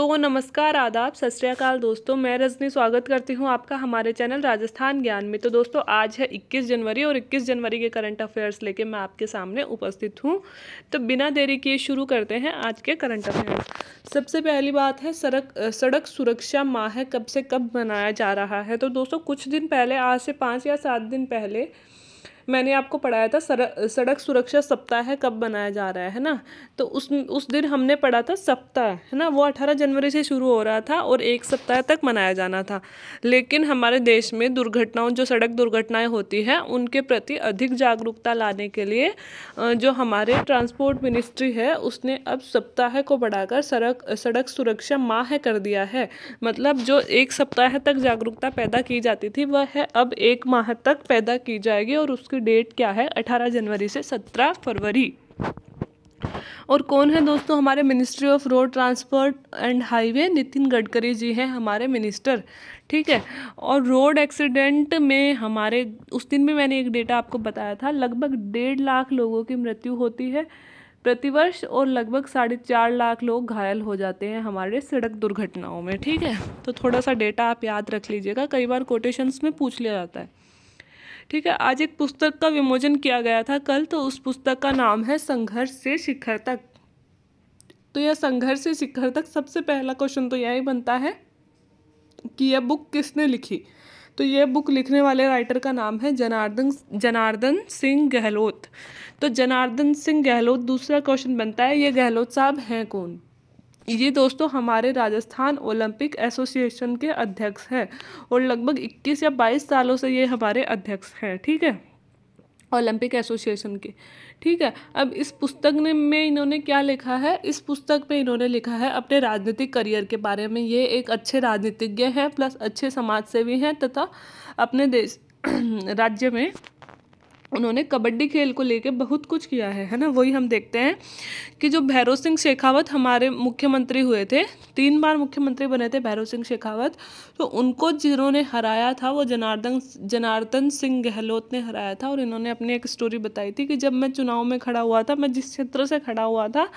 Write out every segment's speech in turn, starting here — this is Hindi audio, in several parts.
तो नमस्कार, आदाब, सत श्रीकाल दोस्तों। मैं रजनी स्वागत करती हूँ आपका हमारे चैनल राजस्थान ज्ञान में। तो दोस्तों, आज है 21 जनवरी और 21 जनवरी के करंट अफेयर्स लेके मैं आपके सामने उपस्थित हूँ। तो बिना देरी किए शुरू करते हैं आज के करंट अफेयर्स। सबसे पहली बात है सड़क सड़क सुरक्षा माह कब से कब मनाया जा रहा है? तो दोस्तों, कुछ दिन पहले, आज से पाँच या सात दिन पहले मैंने आपको पढ़ाया था सड़क सुरक्षा सप्ताह कब बनाया जा रहा है ना? तो उस उस दिन हमने पढ़ा था सप्ताह, है ना? वो अठारह जनवरी से शुरू हो रहा था और एक सप्ताह तक मनाया जाना था। लेकिन हमारे देश में दुर्घटनाओं, जो सड़क दुर्घटनाएँ होती हैं, उनके प्रति अधिक जागरूकता लाने के लिए जो हमारे ट्रांसपोर्ट मिनिस्ट्री है, उसने अब सप्ताह को बढ़ाकर सड़क सड़क सुरक्षा माह कर दिया है। मतलब जो एक सप्ताह तक जागरूकता पैदा की जाती थी, वह है अब एक माह तक पैदा की जाएगी और उसकी डेट क्या है? अठारह जनवरी से सत्रह फरवरी। और कौन है दोस्तों हमारे ministry of road transport and highway Nitin Gadkari ji हैं हमारे मिनिस्टर ठीक है? और रोड एक्सीडेंट में हमारे, उस दिन भी मैंने एक डेटा आपको बताया था, लगभग डेढ़ लाख लोगों की मृत्यु होती है प्रतिवर्ष और लगभग साढ़े चार लाख लोग घायल हो जाते हैं हमारे सड़क दुर्घटनाओं में, ठीक है? तो थोड़ा सा डेटा आप याद रख लीजिएगा, कई बार कोटेशंस में पूछ लिया जाता है। ठीक है, आज एक पुस्तक का विमोचन किया गया था कल तो उस पुस्तक का नाम है संघर्ष से शिखर तक। तो यह संघर्ष से शिखर तक सबसे पहला क्वेश्चन तो यही बनता है कि यह बुक किसने लिखी? तो यह बुक लिखने वाले राइटर का नाम है जनार्दन जनार्दन सिंह गहलोत। तो जनार्दन सिंह गहलोत, दूसरा क्वेश्चन बनता है, ये गहलोत साहब हैं कौन? ये दोस्तों, हमारे राजस्थान ओलंपिक एसोसिएशन के अध्यक्ष हैं और लगभग 21 या 22 सालों से ये हमारे अध्यक्ष हैं, ठीक है? ओलंपिक एसोसिएशन के, ठीक है? अब इस पुस्तक ने, में इन्होंने क्या लिखा है? इस पुस्तक में इन्होंने लिखा है अपने राजनीतिक करियर के बारे में। ये एक अच्छे राजनीतिज्ञ हैं, प्लस अच्छे समाज सेवी हैं तथा अपने देश, राज्य में उन्होंने कबड्डी खेल को लेके बहुत कुछ किया है है ना? वही हम देखते हैं कि जो भैरव सिंह शेखावत हमारे मुख्यमंत्री हुए थे, तीन बार मुख्यमंत्री बने थे भैरव सिंह शेखावत तो उनको जिन्होंने हराया था, वो जनार्दन जनार्दन सिंह गहलोत ने हराया था और इन्होंने अपनी एक स्टोरी बताई थी कि जब मैं चुनाव में खड़ा हुआ था, मैं जिस क्षेत्र से खड़ा हुआ था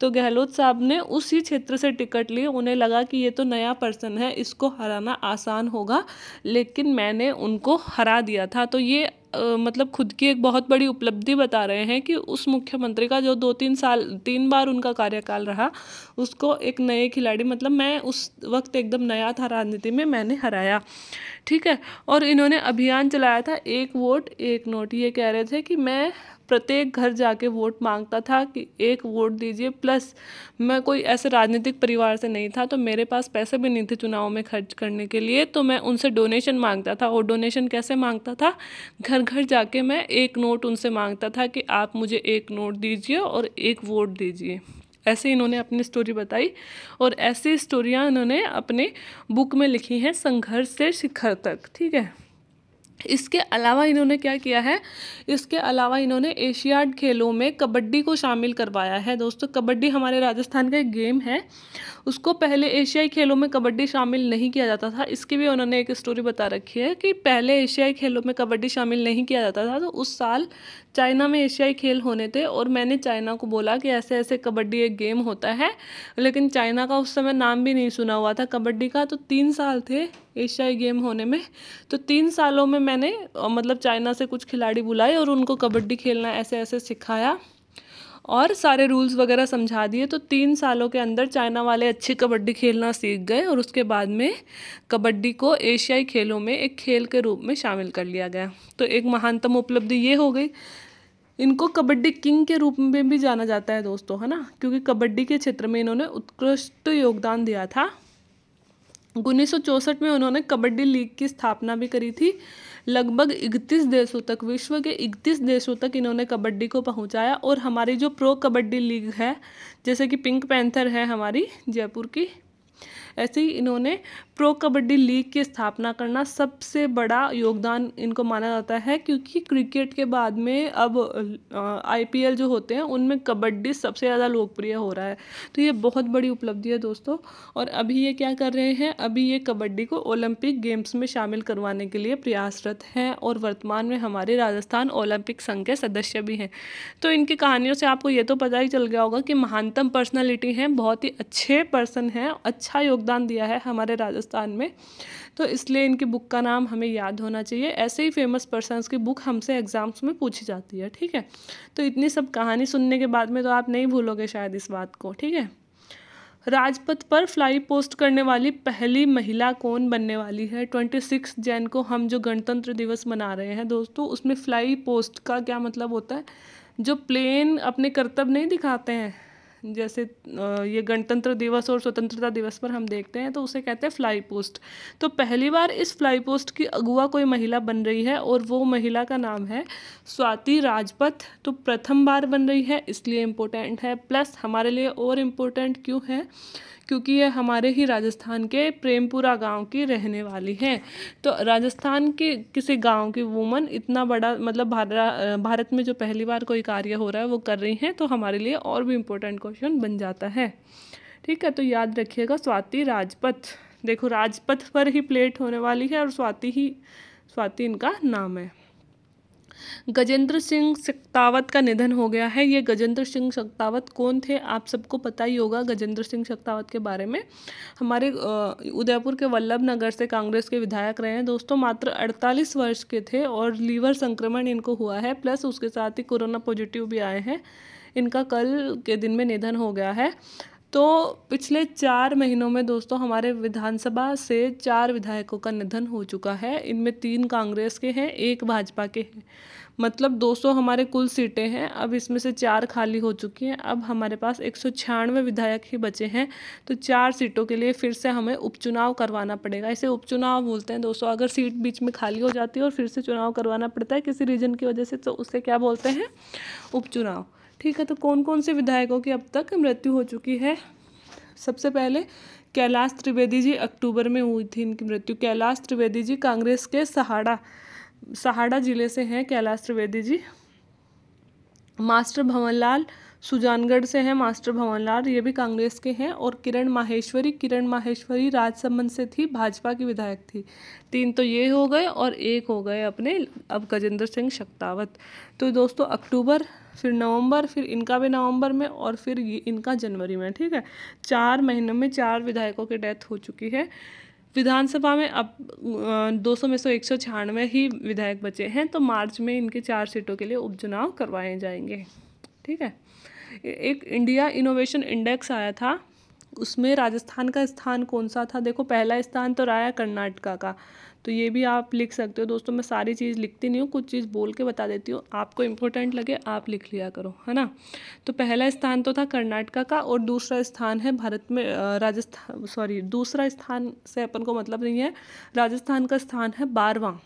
तो गहलोत साहब ने उसी क्षेत्र से टिकट ली उन्हें लगा कि ये तो नया पर्सन है, इसको हराना आसान होगा, लेकिन मैंने उनको हरा दिया था। तो ये मतलब खुद की एक बहुत बड़ी उपलब्धि बता रहे हैं कि उस मुख्यमंत्री का जो दो तीन साल, तीन बार उनका कार्यकाल रहा, उसको एक नए खिलाड़ी मतलब मैं उस वक्त एकदम नया था राजनीति में, मैंने हराया। ठीक है? और इन्होंने अभियान चलाया था, एक वोट, एक नोट। ये कह रहे थे कि मैं प्रत्येक घर जाके वोट माँगता था कि एक वोट दीजिए, प्लस मैं कोई ऐसे राजनीतिक परिवार से नहीं था तो मेरे पास पैसे भी नहीं थे चुनाव में खर्च करने के लिए तो मैं उनसे डोनेशन माँगता था। और डोनेशन कैसे माँगता था? घर घर जाके मैं एक नोट उनसे माँगता था कि आप मुझे एक नोट दीजिए और एक वोट दीजिए। ऐसे इन्होंने अपनी स्टोरी बताई और ऐसी स्टोरियाँ इन्होंने अपने बुक में लिखी हैं, संघर्ष से शिखर तक, ठीक है? इसके अलावा इन्होंने क्या किया है? इसके अलावा इन्होंने एशियाड खेलों में कबड्डी को शामिल करवाया है। दोस्तों, कबड्डी हमारे राजस्थान का एक गेम है। उसको पहले एशियाई खेलों में कबड्डी शामिल नहीं किया जाता था। इसकी भी उन्होंने एक स्टोरी बता रखी है कि पहले एशियाई खेलों में कबड्डी शामिल नहीं किया जाता था। तो उस साल चाइना में एशियाई खेल होने थे और मैंने चाइना को बोला कि ऐसे ऐसे कबड्डी एक गेम होता है, लेकिन चाइना का उस समय नाम भी नहीं सुना हुआ था। कबड्डी का तो तीन साल थे एशियाई गेम होने में। तो तीन सालों में मैंने मतलब चाइना से कुछ खिलाड़ी बुलाए और उनको कबड्डी खेलना ऐसे ऐसे सिखाया। और सारे रूल्स वगैरह समझा दिए तो तीन सालों के अंदर चाइना वाले अच्छी कबड्डी खेलना सीख गए और उसके बाद में कबड्डी को एशियाई खेलों में एक खेल के रूप में शामिल कर लिया गया। तो एक महानतम उपलब्धि ये हो गई। इनको कबड्डी किंग के रूप में भी जाना जाता है दोस्तों, है ना? क्योंकि कबड्डी के क्षेत्र में इन्होंने उत्कृष्ट योगदान दिया था। उन्नीस में उन्होंने कबड्डी लीग की स्थापना भी करी थी। लगभग इकतीस देशों तक, विश्व के इकतीस देशों तक इन्होंने कबड्डी को पहुँचाया और हमारी जो प्रो कबड्डी लीग है, जैसे कि पिंक पैंथर है हमारी जयपुर की ऐसे ही इन्होंने प्रो कबड्डी लीग की स्थापना करना सबसे बड़ा योगदान इनको माना जाता है, क्योंकि क्रिकेट के बाद में अब आईपीएल जो होते हैं, उनमें कबड्डी सबसे ज़्यादा लोकप्रिय हो रहा है। तो ये बहुत बड़ी उपलब्धि है दोस्तों। और अभी ये क्या कर रहे हैं? अभी ये कबड्डी को ओलंपिक गेम्स में शामिल करवाने के लिए प्रयासरत हैं और वर्तमान में हमारे राजस्थान ओलंपिक संघ के सदस्य भी हैं। तो इनकी कहानियों से आपको ये तो पता ही चल गया होगा कि महानतम पर्सनैलिटी हैं, बहुत ही अच्छे पर्सन हैं अच्छा अच्छा योगदान दिया है हमारे राजस्थान में। तो इसलिए इनकी बुक का नाम हमें याद होना चाहिए। ऐसे ही फ़ेमस पर्सनस की बुक हमसे एग्ज़ाम्स में पूछी जाती है, ठीक है? तो इतनी सब कहानी सुनने के बाद में तो आप नहीं भूलोगे शायद इस बात को, ठीक है? राजपथ पर फ्लाई पोस्ट करने वाली पहली महिला कौन बनने वाली है? ट्वेंटी सिक्स जैन को हम जो गणतंत्र दिवस मना रहे हैं दोस्तों, उसमें फ्लाई पोस्ट का क्या मतलब होता है? जो प्लेन अपने कर्तव्य नहीं दिखाते हैं। जैसे ये गणतंत्र दिवस और स्वतंत्रता दिवस पर हम देखते हैं तो उसे कहते हैं फ्लाई पोस्ट तो पहली बार इस फ्लाई पोस्ट की अगुआ कोई महिला बन रही है और वो महिला का नाम है स्वाति राजपथ. तो प्रथम बार बन रही है, इसलिए इम्पोर्टेंट है. प्लस हमारे लिए और इम्पोर्टेंट क्यों है? क्योंकि ये हमारे ही राजस्थान के प्रेमपुरा गाँव की रहने वाली हैं। तो राजस्थान के किसी गाँव की वूमन इतना बड़ा मतलब भारत भारत में जो पहली बार कोई कार्य हो रहा है, वो कर रही हैं तो हमारे लिए और भी इम्पोर्टेंट क्वेश्चन बन जाता है। ठीक है तो याद रखिएगा स्वाति राजपथ। देखो, राजपथ पर ही प्लेट होने वाली है और स्वाति ही, स्वाति इनका नाम है। गजेंद्र सिंह शक्तावत का निधन हो गया है। ये गजेंद्र सिंह शक्तावत कौन थे? आप सबको पता ही होगा गजेंद्र सिंह शक्तावत के बारे में। हमारे उदयपुर के वल्लभ नगर से कांग्रेस के विधायक रहे हैं। दोस्तों, मात्र 48 वर्ष के थे और लीवर संक्रमण इनको हुआ है, प्लस उसके साथ ही कोरोना पॉजिटिव भी आए हैं। इनका कल के दिन में निधन हो गया है। तो पिछले चार महीनों में दोस्तों हमारे विधानसभा से चार विधायकों का निधन हो चुका है। इनमें तीन कांग्रेस के हैं, एक भाजपा के हैं। मतलब 200 हमारे कुल सीटें हैं, अब इसमें से चार खाली हो चुकी हैं। अब हमारे पास एक सौ छियानवे विधायक ही बचे हैं तो चार सीटों के लिए फिर से हमें उपचुनाव करवाना पड़ेगा। इसे उपचुनाव बोलते हैं दोस्तों, अगर सीट बीच में खाली हो जाती है और फिर से चुनाव करवाना पड़ता है किसी रीजन की वजह से तो उसे क्या बोलते हैं? उपचुनाव। ठीक है तो कौन कौन से विधायकों की अब तक मृत्यु हो चुकी है? सबसे पहले कैलाश त्रिवेदी जी अक्टूबर में हुई थी इनकी मृत्यु। कैलाश त्रिवेदी जी कांग्रेस के सहाड़ा सहाड़ा ज़िले से हैं कैलाश त्रिवेदी जी। मास्टर भंवरलाल सुजानगढ़ से हैं मास्टर भंवरलाल ये भी कांग्रेस के हैं और किरण माहेश्वरी किरण माहेश्वरी राजसमंद से थी, भाजपा की विधायक थी। तीन तो ये हो गए और एक हो गए अपने, अब गजेंद्र सिंह शक्तावत। तो दोस्तों, अक्टूबर, फिर नवंबर, फिर इनका भी नवंबर में और फिर इनका जनवरी में, ठीक है? चार महीनों में चार विधायकों की डेथ हो चुकी है। विधानसभा में अब 200 में से एक सौ छियानवे ही विधायक बचे हैं तो मार्च में इनके चार सीटों के लिए उपचुनाव करवाए जाएँगे, ठीक है? एक इंडिया इनोवेशन इंडेक्स आया था। उसमें राजस्थान का स्थान कौन सा था? देखो, पहला स्थान तो रहा है कर्नाटका का। तो ये भी आप लिख सकते हो। दोस्तों, मैं सारी चीज़ लिखती नहीं हूँ, कुछ चीज़ बोल के बता देती हूँ। आपको इम्पोर्टेंट लगे, आप लिख लिया करो, है ना? तो पहला स्थान तो था कर्नाटका का और दूसरा स्थान है भारत में राजस्थान सॉरी दूसरा स्थान से अपन को मतलब नहीं है। राजस्थान का स्थान है बारवा।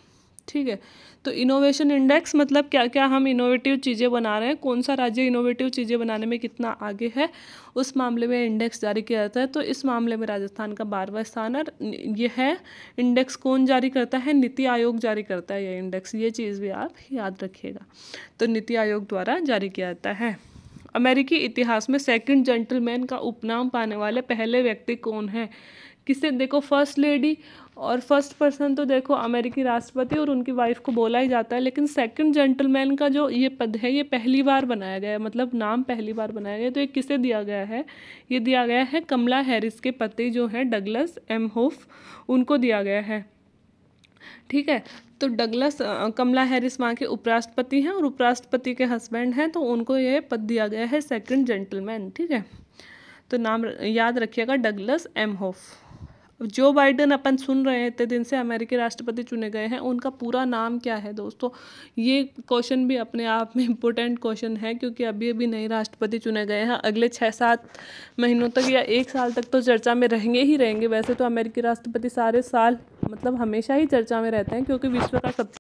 ठीक है? तो इनोवेशन इंडेक्स मतलब क्या क्या हम इनोवेटिव चीज़ें बना रहे हैं? कौन सा राज्य इनोवेटिव चीज़ें बनाने में कितना आगे है? उस मामले में इंडेक्स जारी किया जाता है। तो इस मामले में राजस्थान का बारहवा स्थान है ये है इंडेक्स कौन जारी करता है? नीति आयोग जारी करता है ये इंडेक्स ये चीज़ भी आप याद रखिएगा। तो नीति आयोग द्वारा जारी किया जाता है। अमेरिकी इतिहास में सेकंड जेंटलमैन का उपनाम पाने वाले पहले व्यक्ति कौन है? किसे? देखो फ़र्स्ट लेडी और फ़र्स्ट पर्सन तो देखो अमेरिकी राष्ट्रपति और उनकी वाइफ को बोला ही जाता है, लेकिन सेकंड जेंटलमैन का जो ये पद है, ये पहली बार बनाया गया है मतलब नाम पहली बार बनाया गया तो ये किसे दिया गया है? ये दिया गया है कमला हैरिस के पति जो हैं डगलस एम होफ, उनको दिया गया है। ठीक है तो डगलस कमला हैरिस वहाँ के उपराष्ट्रपति हैं और उपराष्ट्रपति के हस्बैंड हैं तो उनको ये पद दिया गया है सेकंड जेंटलमैन ठीक है तो नाम याद रखिएगा डगलस एम होफ। जो बाइडन अपन सुन रहे हैं, इतने दिन से अमेरिकी राष्ट्रपति चुने गए हैं, उनका पूरा नाम क्या है दोस्तों? ये क्वेश्चन भी अपने आप में इम्पोर्टेंट क्वेश्चन है, क्योंकि अभी अभी नए राष्ट्रपति चुने गए हैं। अगले छः सात महीनों तक या एक साल तक तो चर्चा में रहेंगे ही रहेंगे। वैसे तो अमेरिकी राष्ट्रपति सारे साल मतलब हमेशा ही चर्चा में रहते हैं, क्योंकि विश्व का सबसे